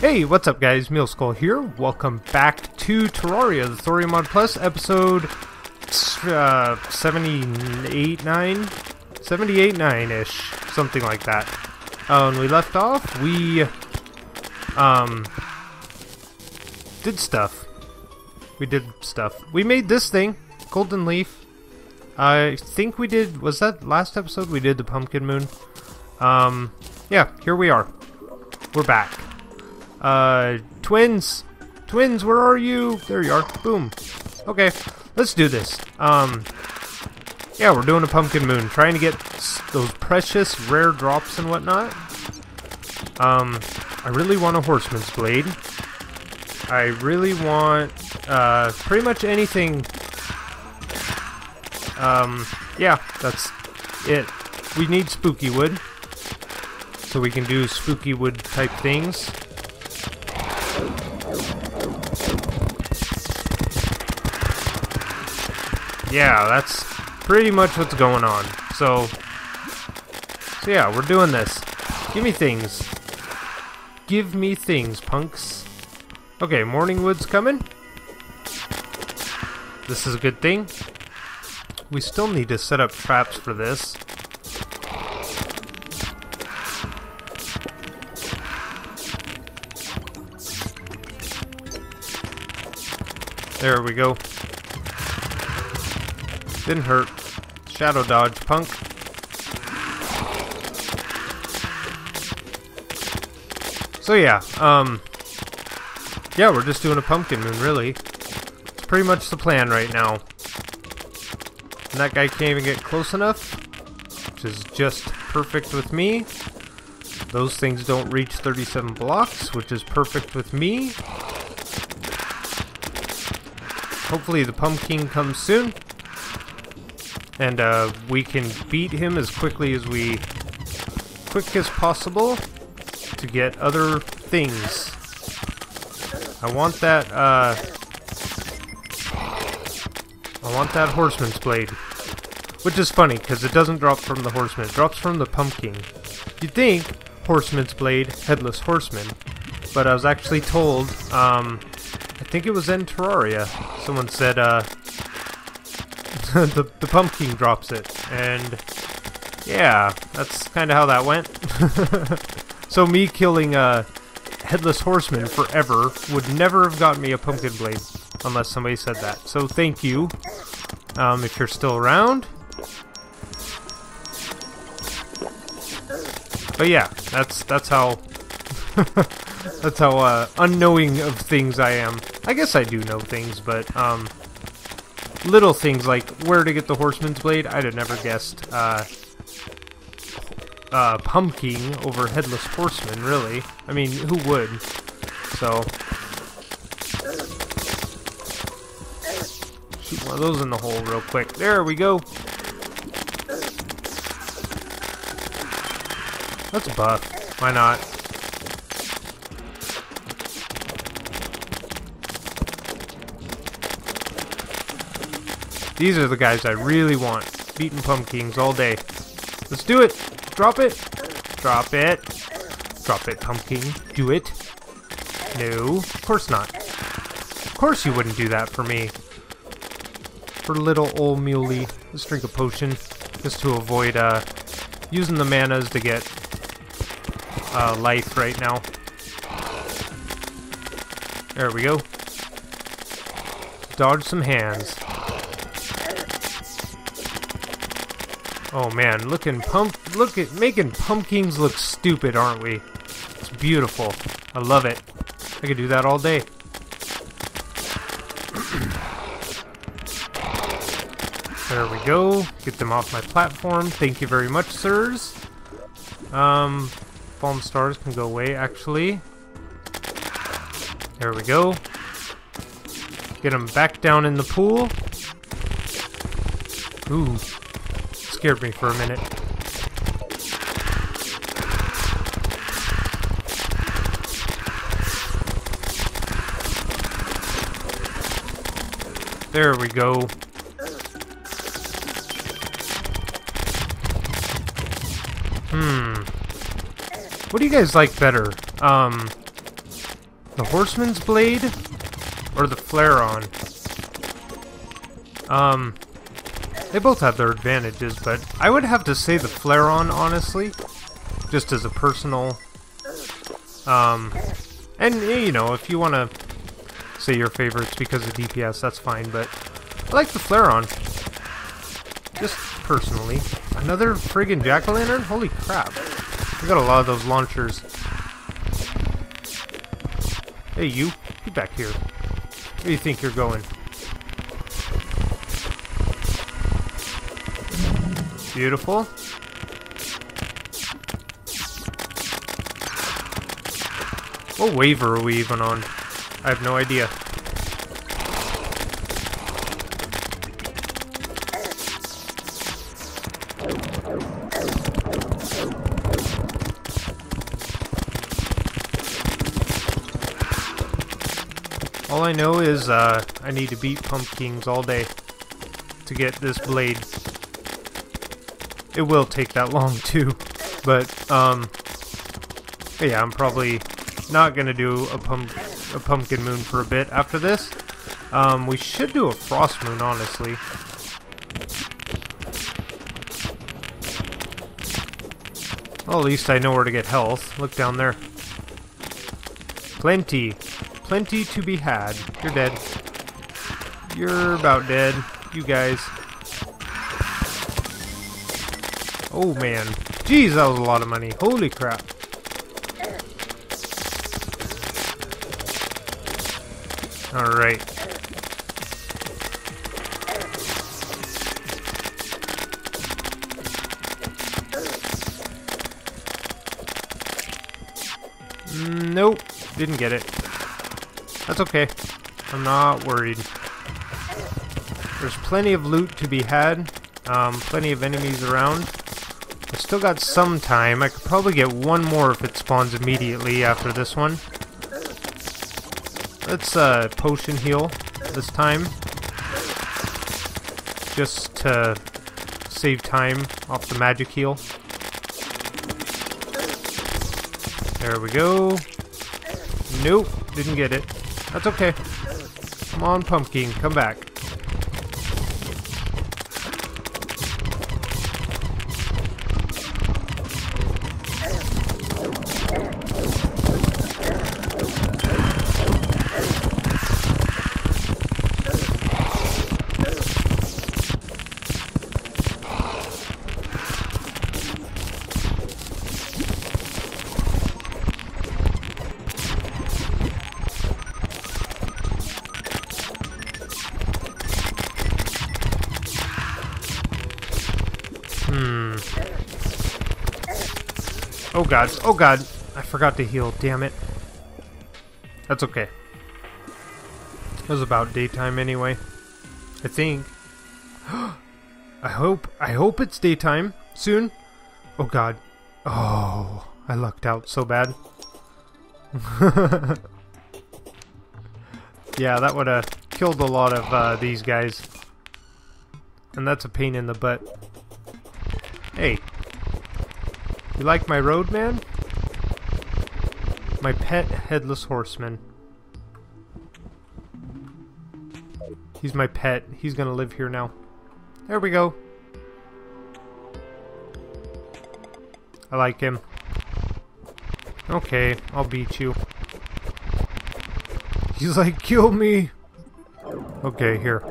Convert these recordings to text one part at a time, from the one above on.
Hey, what's up, guys? Muleskull here. Welcome back to Terraria, the Thorium Mod Plus episode uh, 78 9? 78 9 ish, something like that. Uh, when we left off, we um did stuff. We did stuff. We made this thing, Golden Leaf. I think we did. Was that last episode? We did the Pumpkin Moon. Um, yeah, here we are. We're back. Uh, twins! Twins, where are you? There you are. Boom. Okay, let's do this. Um, yeah, we're doing a pumpkin moon, trying to get those precious rare drops and whatnot. Um, I really want a horseman's blade. I really want, uh, pretty much anything. Um, yeah, that's it. We need spooky wood. So we can do spooky wood type things. yeah, that's pretty much what's going on. So, so yeah, we're doing this. Give me things. Give me things, punks. Okay, Mourning Wood's coming. This is a good thing. We still need to set up traps for this. There we go. Didn't hurt. Shadow dodge, punk. So yeah, um... Yeah, we're just doing a pumpkin moon, really. Pretty much the plan right now. And that guy can't even get close enough, which is just perfect with me. Those things don't reach 37 blocks, which is perfect with me. Hopefully the pumpkin comes soon and uh, we can beat him as quickly as we quick as possible to get other things. I want that uh, want that horseman's blade. Which is funny, because it doesn't drop from the horseman, it drops from the pumpkin. You'd think horseman's blade, headless horseman. But I was actually told, um, I think it was in Terraria, someone said, uh, the, the pumpkin drops it. And yeah, that's kind of how that went. so me killing a headless horseman forever would never have gotten me a pumpkin blade unless somebody said that. So thank you, um, if you're still around. But yeah, that's that's how that's how uh, unknowing of things I am. I guess I do know things, but um, little things like where to get the horseman's blade. I'd have never guessed uh, uh, pumpkin over headless horseman, really. I mean, who would? So, shoot one of those in the hole real quick. There we go. That's a buff. Why not? These are the guys I really want. Beating pumpkins all day. Let's do it. Drop it. Drop it. Drop it, pumpkin. Do it. No, of course not. Of course you wouldn't do that for me. For little old muley. Let's drink a potion. Just to avoid uh, using the manas to get uh, life right now. There we go. Dodge some hands. Oh man, looking pump look at making pumpkins look stupid, aren't we? It's beautiful. I love it. I could do that all day. There we go. Get them off my platform. Thank you very much, sirs. Um, fallen stars can go away, actually. There we go. Get them back down in the pool. Ooh, scared me for a minute. There we go. You guys like better? Um, the Horseman's Blade or the Flairon? Um, they both have their advantages, but I would have to say the Flairon, honestly. Just as a personal... Um, and, you know, if you want to say your favorites because of DPS, that's fine, but I like the Flairon. Just personally. Another friggin' Jack-o'-lantern? Holy crap. We got a lot of those launchers. Hey, you. Get back here. Where do you think you're going? Beautiful. What wave are we even on? I have no idea. I know is uh, I need to beat Pumpkins all day to get this blade. It will take that long too, but um, yeah, I'm probably not gonna do a pump a pumpkin moon for a bit after this. Um, we should do a frost moon, honestly. Well, at least I know where to get health. Look down there. Plenty. Plenty to be had. You're dead. You're about dead. You guys. Oh, man. Jeez, that was a lot of money. Holy crap. Alright. Mm, nope, didn't get it. That's okay. I'm not worried. There's plenty of loot to be had. Um, plenty of enemies around. I still got some time. I could probably get one more if it spawns immediately after this one. Let's uh, potion heal this time. Just to save time off the magic heal. There we go. Nope, didn't get it. That's okay. Come on, Pumpkin, come back. Oh god, oh god. I forgot to heal, damn it. That's okay. It was about daytime anyway. I think. I hope, I hope it's daytime soon. Oh god. Oh, I lucked out so bad. yeah, that would have killed a lot of uh, these guys. And that's a pain in the butt. Hey. You like my road, man? My pet headless horseman. He's my pet. He's gonna live here now. There we go. I like him. Okay, I'll beat you. He's like, kill me! Okay, here.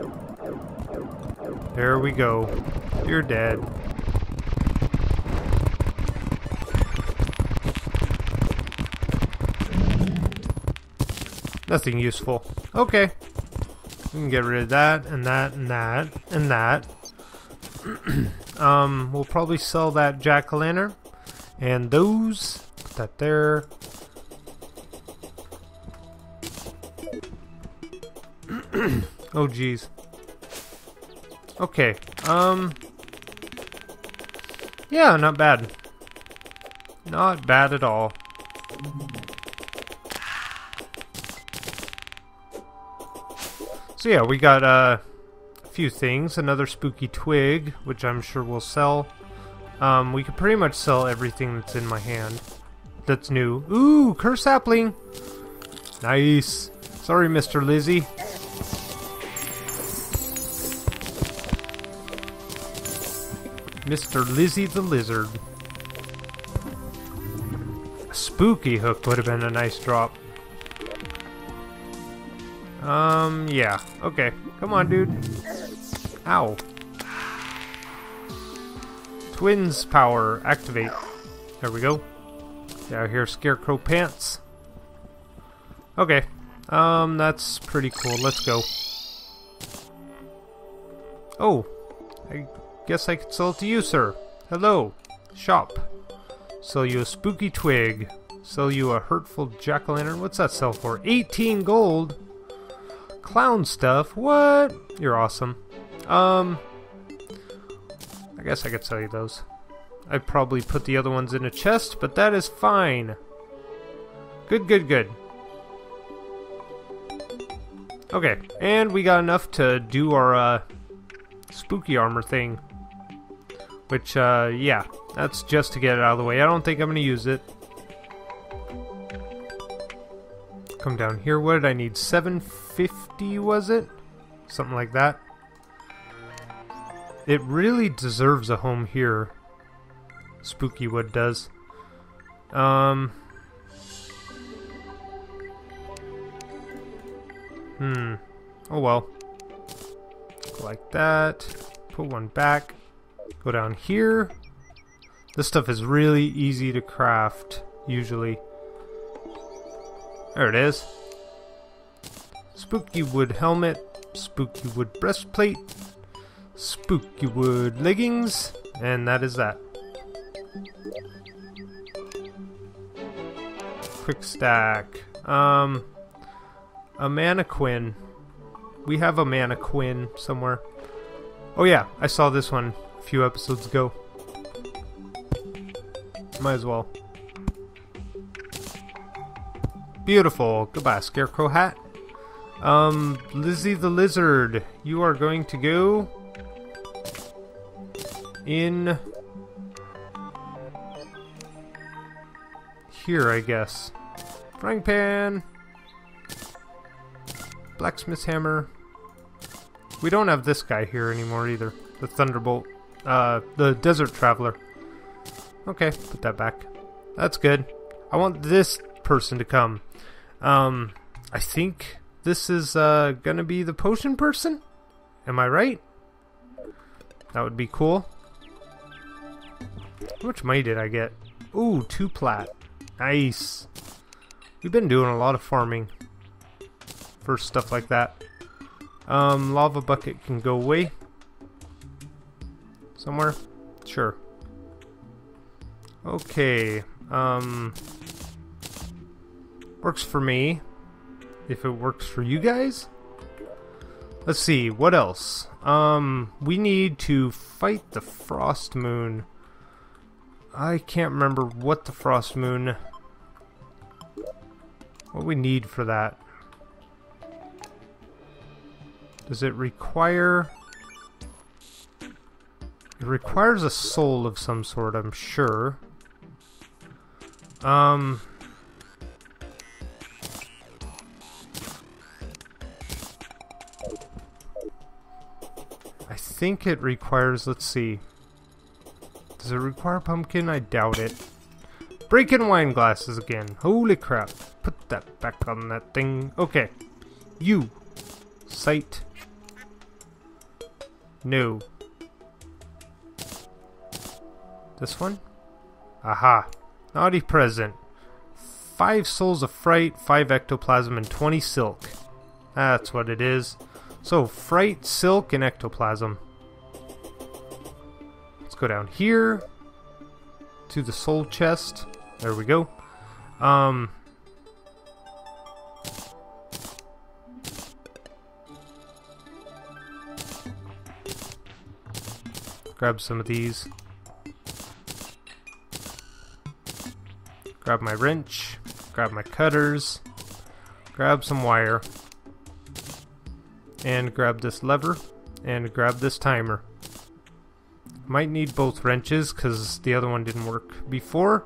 There we go. You're dead. Nothing useful. Okay. We can get rid of that, and that, and that, and that. um, we'll probably sell that jack-o'-lantern. And those. Put that there. oh, jeez. Okay. Um. Yeah, not bad. Not bad at all. So yeah, we got uh, a few things. Another spooky twig, which I'm sure we'll sell. Um, we could pretty much sell everything that's in my hand. That's new. Ooh, curse sapling. Nice. Sorry, Mr. Lizzie. Mr. Lizzie the Lizard. A spooky hook would have been a nice drop. Um, yeah. Okay. Come on, dude. Ow. Twins power activate. There we go. Yeah, here Scarecrow pants. Okay. Um, that's pretty cool. Let's go. Oh. I guess I could sell it to you, sir. Hello. Shop. Sell you a spooky twig. Sell you a hurtful jack-o'-lantern. What's that sell for? 18 gold? Clown stuff? What? You're awesome. Um, I guess I could sell you those. I'd probably put the other ones in a chest, but that is fine. Good, good, good. Okay, and we got enough to do our uh, spooky armor thing. Which, uh, yeah, that's just to get it out of the way. I don't think I'm going to use it. Come down here. What did I need? 750 was it? Something like that. It really deserves a home here. Spooky Wood does. Um. Hmm. Oh well. Like that. Put one back. Go down here. This stuff is really easy to craft, usually. There it is. Spooky wood helmet, spooky wood breastplate, spooky wood leggings, and that is that. Quick stack. Um, a mannequin. We have a mannequin somewhere. Oh yeah, I saw this one a few episodes ago. Might as well. Beautiful. Goodbye, Scarecrow hat. Um, Lizzie the Lizard, you are going to go in here, I guess. Frying pan. Blacksmith's hammer. We don't have this guy here anymore either. The Thunderbolt. Uh, the Desert Traveler. Okay, put that back. That's good. I want this person to come. Um, I think this is uh, gonna be the potion person? Am I right? That would be cool. How much money did I get? Ooh, two plat. Nice. We've been doing a lot of farming for stuff like that. Um, lava bucket can go away. Somewhere? Sure. Okay. Um, works for me. If it works for you guys? Let's see, what else? Um, we need to fight the Frost Moon. I can't remember what the Frost Moon... What we need for that. Does it require... It requires a soul of some sort, I'm sure. Um... I think it requires, let's see. Does it require pumpkin? I doubt it. Breaking wine glasses again. Holy crap. Put that back on that thing. Okay. You. Sight. No. This one? Aha. Naughty present. Five souls of fright, five ectoplasm, and 20 silk. That's what it is. So, fright, silk, and ectoplasm. Let's go down here to the soul chest. There we go. Um, grab some of these. Grab my wrench. Grab my cutters. Grab some wire. And grab this lever and grab this timer. Might need both wrenches because the other one didn't work before.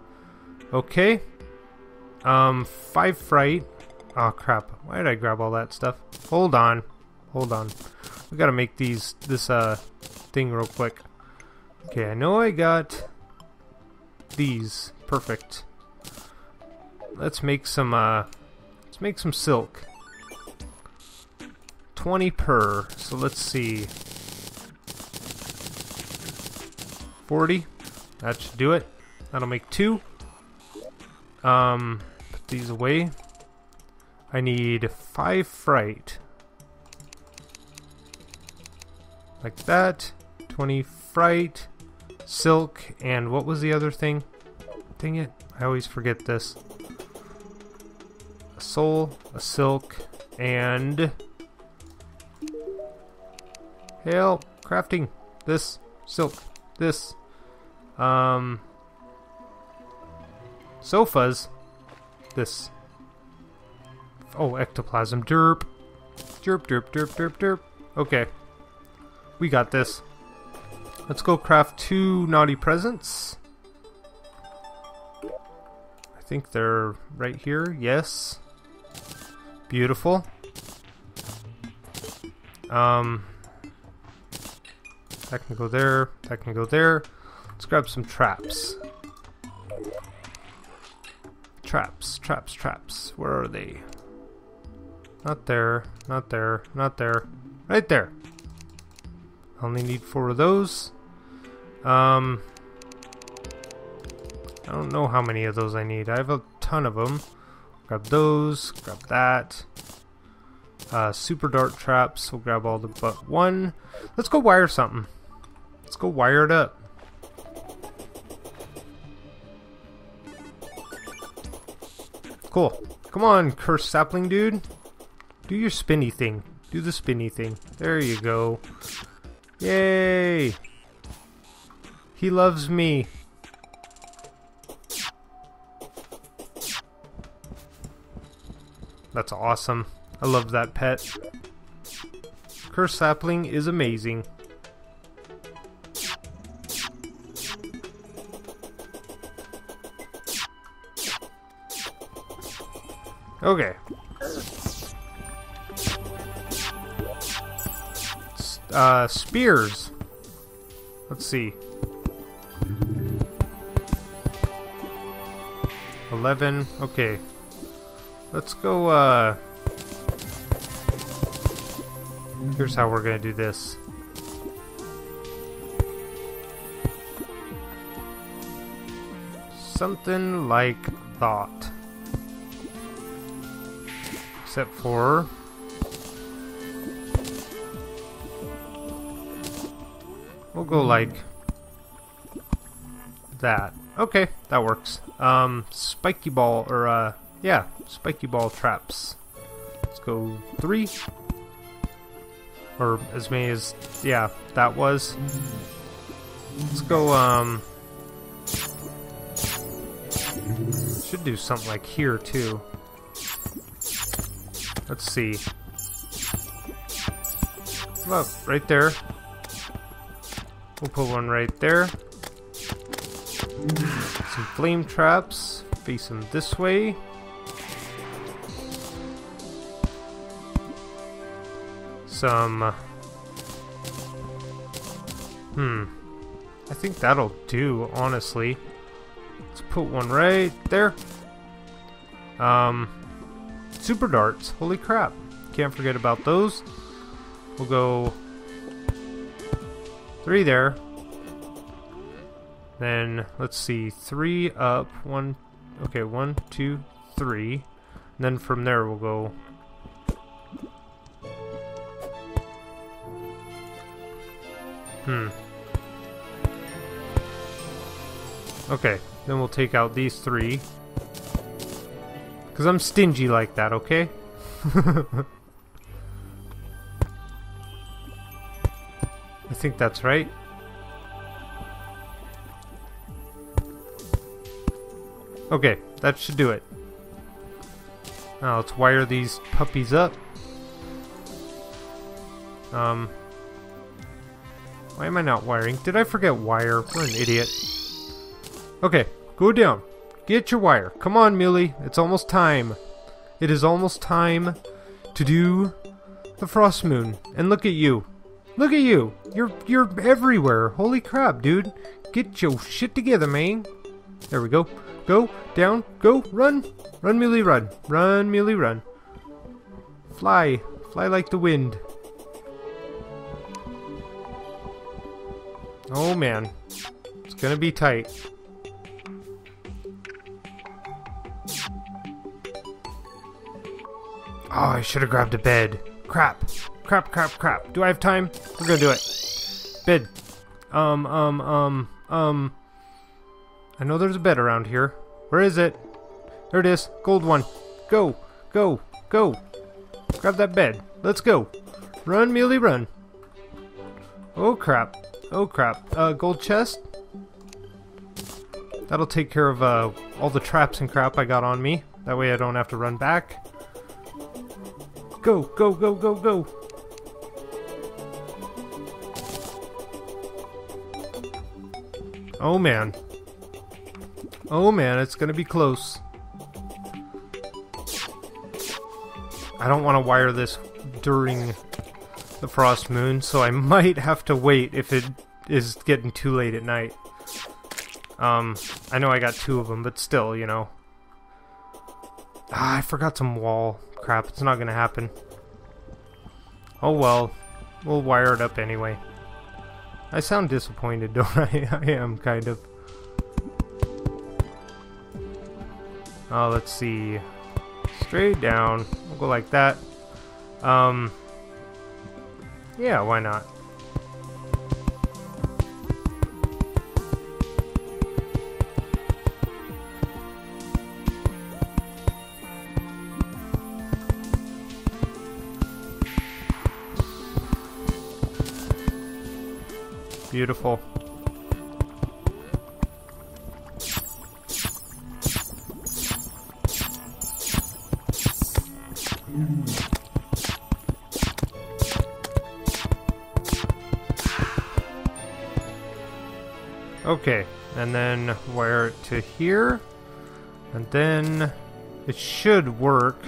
Okay. Um, five fright. Oh crap! Why did I grab all that stuff? Hold on, hold on. We gotta make these this uh thing real quick. Okay, I know I got these. Perfect. Let's make some uh let's make some silk. 20 per. So let's see. 40. That should do it. That'll make two. Um, put these away. I need five fright. Like that. 20 fright, silk, and what was the other thing? Dang it, I always forget this. A soul, a silk, and... Help! Crafting! This, silk, this. Um... Sofas. This. Oh, ectoplasm. Derp. Derp, derp, derp, derp, derp. Okay. We got this. Let's go craft two naughty presents. I think they're right here. Yes. Beautiful. Um, that can go there. That can go there. Let's grab some traps. Traps, traps, traps. Where are they? Not there, not there, not there. Right there. I Only need four of those. Um, I don't know how many of those I need. I have a ton of them. Grab those, grab that. Uh, super dart traps, we'll grab all the but one. Let's go wire something. Go wire it up. Cool. Come on, cursed sapling dude. Do your spinny thing. Do the spinny thing. There you go. Yay! He loves me. That's awesome. I love that pet. Curse Sapling is amazing. Okay. Uh, spears. Let's see. 11. Okay. Let's go, uh... Here's how we're gonna do this. Something like that. Except for... We'll go like... That. Okay, that works. Um, spiky ball, or uh, yeah, spiky ball traps. Let's go three. Or as many as, yeah, that was. Let's go, um... Should do something like here, too. Let's see. Well, right there. We'll put one right there. Some flame traps. Face them this way. Some... Uh, hmm. I think that'll do, honestly. Let's put one right there. Um, super darts. Holy crap. Can't forget about those. We'll go three there. Then let's see, three up, one, okay, one, two, three. And then from there we'll go. Hmm. Okay, then we'll take out these three. Because I'm stingy like that, okay? I think that's right. Okay, that should do it. Now let's wire these puppies up. Um, why am I not wiring? Did I forget wire? What an idiot. Okay, go down. Get your wire. Come on, Muley. It's almost time. It is almost time to do the frost moon. And look at you. Look at you. You're you're everywhere. Holy crap, dude. Get your shit together, man. There we go. Go down. Go run. Run, Muley, run. Run, Muley, run. Fly. Fly like the wind. Oh man. It's gonna be tight. Oh, I should have grabbed a bed. Crap. Crap, crap, crap. Do I have time? We're gonna do it. Bed. Um, um, um, um. I know there's a bed around here. Where is it? There it is. Gold one. Go, go, go. Grab that bed. Let's go. Run, Muley, run. Oh crap. Oh crap. Uh, gold chest? That'll take care of uh, all the traps and crap I got on me. That way I don't have to run back. Go, go, go, go, go. Oh man. Oh man, it's gonna be close. I don't want to wire this during the frost moon, so I might have to wait if it is getting too late at night. Um, I know I got two of them, but still, you know. Ah, I forgot some wall. Crap, it's not gonna happen. Oh well, we'll wire it up anyway. I sound disappointed, don't I? I am, kind of. Oh, let's see. Straight down. We'll go like that. Um, yeah, why not? Beautiful. Okay, and then wire it to here, and then it should work.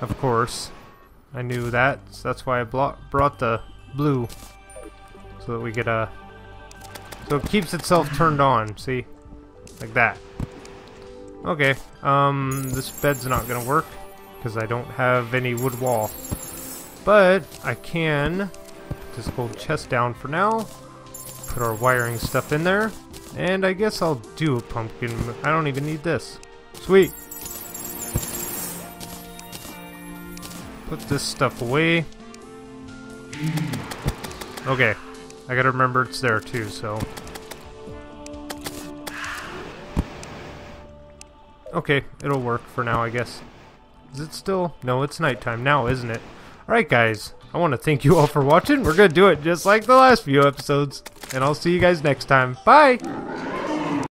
Of course, I knew that, so that's why I brought the blue, so that we get a. So it keeps itself turned on. See, like that. Okay, um, this bed's not gonna work because I don't have any wood wall, but I can just hold chest down for now put our wiring stuff in there. And I guess I'll do a pumpkin. I don't even need this. Sweet. Put this stuff away. Okay. I gotta remember it's there too, so... Okay, it'll work for now, I guess. Is it still? No, it's nighttime now, isn't it? Alright, guys. I want to thank you all for watching. We're to do it just like the last few episodes. And I'll see you guys next time. Bye!